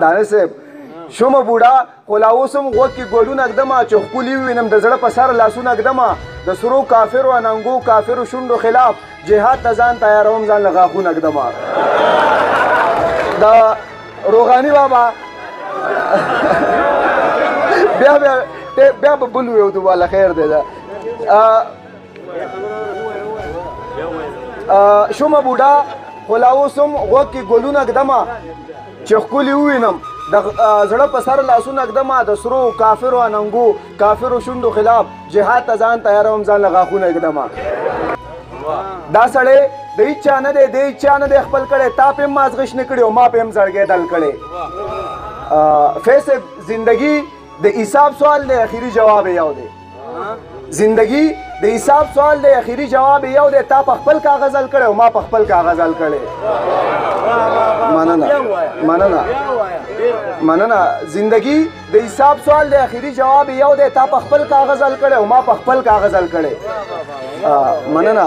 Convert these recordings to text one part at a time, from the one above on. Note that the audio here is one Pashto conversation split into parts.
دانش صاحب شوم بوډا خو لا اوس هم غوږ کې ګوډونه ږدم چې ښکلي ووینم د زړه په سر لاسونه ږدم د سرو کافرو اننګو کافرو شونډو خلاف جهاد ته ځان تیاروم ځان له غاښونه ږدم د روغاني بابا بیا بیا بیا به بل ویو دوباره خیر دی دا شومه بوډا خو لا اوس هم غوږ کې ګلونه ږدمه چې ښکلي ووینم د زړه په سر لاسونه ږدمه د سرو کافرو اننګو کافرو شونډو خلاف جهاد ته ځان تیاروم ځان له غاښونه ږدمه دا سړی د هیچا نه دی د هیچا نه دی خپل کړی تا پې هم مازغه شنه کړي او ما پې هم زړګی دل کړی فیص زندگی د حساب سوال دی اخیری جواب یې یو دی زندگی د حساب سوال دی اخیری جواب یو دی تا په خپل کاغذ حل کړی او ما په خپل کاغذ حل کړی مننه مننه مننه زندگی د حساب سوال دی اخیری جواب یو دی تا په خپل کاغذ حل کړی او ما په خپل کاغذ حل کړی مننه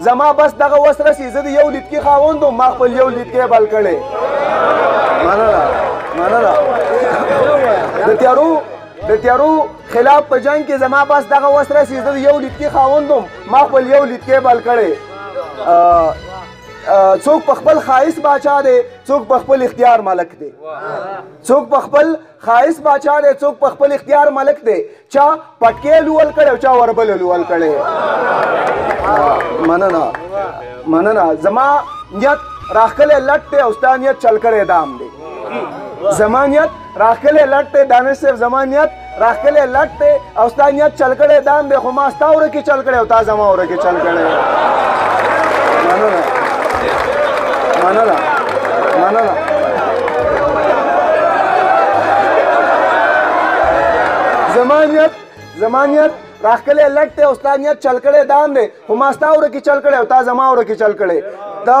زما بس دغه وس رسی زه د یو لیدکی خاوند وم ما خپل یو لیدکی بل کړی مننه مننه د تیارو د تیارو خلاف په جنگ کې زما بس دغه وس رسی زه د یو لیدکی خاوند وم ما خپل یو لیدکی بل کړی څوک په خپل خایس باچا دی څوک په خپل اختیار ملک دی څوک په خپل ښایست باچا دی څوک په خپل اختیار ملک دی چا پټکی لول کړی او چا وربل لول کړی مننه مننه زما نیت راخکلی لټ دی او ستا نیت چل کړی دام دی زما نیت راخکلی لټ دی دانش صاحب زما نیت راخکلی لټ دی او ستا نیت چل کړی دام به خو ما ستا وره کې چل کړی او تا زما وره کې چل کړی مننه مننه مننه زما نیت زما نیت راخکلې لټ ته او ستا نیت چل کړی دام دی خو ما ستا وره کې چل کړی او تا زما وره کې چل کړی دا